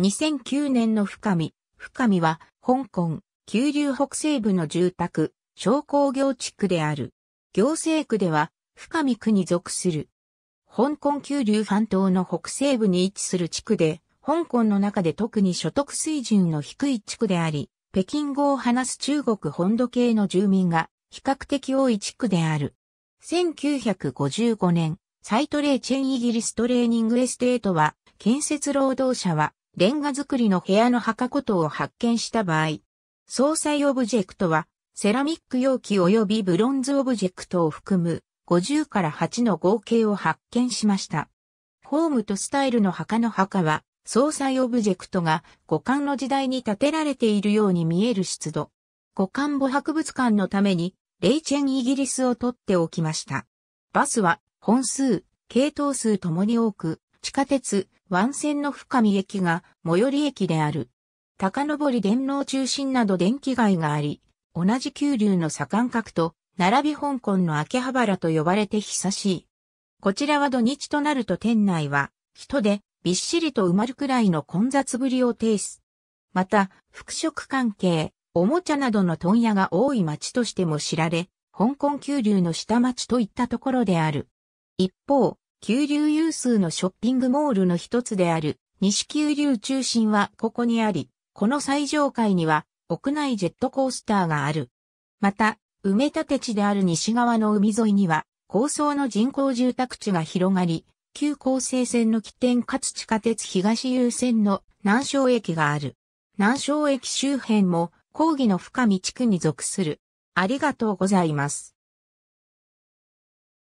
2009年の深見。深見は、香港、九龍北西部の住宅、商工業地区である。行政区では、深見区に属する。香港九龍半島の北西部に位置する地区で、香港の中で特に所得水準の低い地区であり、北京語を話す中国本土系の住民が比較的多い地区である。1955年、サイトレーチェンイギリストレーニングエステートは、建設労働者はレンガ作りの部屋の墓ことを発見した場合、総裁オブジェクトは、セラミック容器及びブロンズオブジェクトを含む50から8の合計を発見しました。フォームとスタイルの墓の墓は、総裁オブジェクトが五感の時代に建てられているように見える出土。五感母博物館のために、レイチェンイギリスを取っておきました。バスは、本数、系統数ともに多く、地下鉄、湾線の深見駅が最寄り駅である。高登り電脳中心など電気街があり、同じ急流の左官角と、並び香港の秋葉原と呼ばれて久しい。こちらは土日となると店内は、人でびっしりと埋まるくらいの混雑ぶりを呈す。また、服飾関係、おもちゃなどの問屋が多い街としても知られ、香港急流の下町といったところである。一方、急流有数のショッピングモールの一つである西急流中心はここにあり、この最上階には屋内ジェットコースターがある。また、埋め立て地である西側の海沿いには高層の人工住宅地が広がり、旧構成線の起点かつ地下鉄東優線の南昌駅がある。南昌駅周辺も講義の深見地区に属する。ありがとうございます。